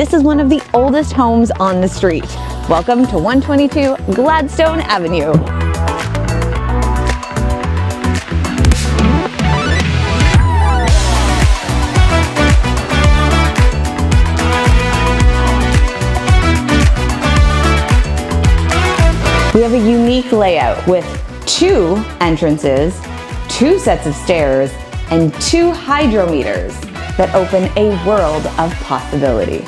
This is one of the oldest homes on the street. Welcome to 122 Gladstone Avenue. We have a unique layout with two entrances, two sets of stairs, and two hydro meters that open a world of possibility.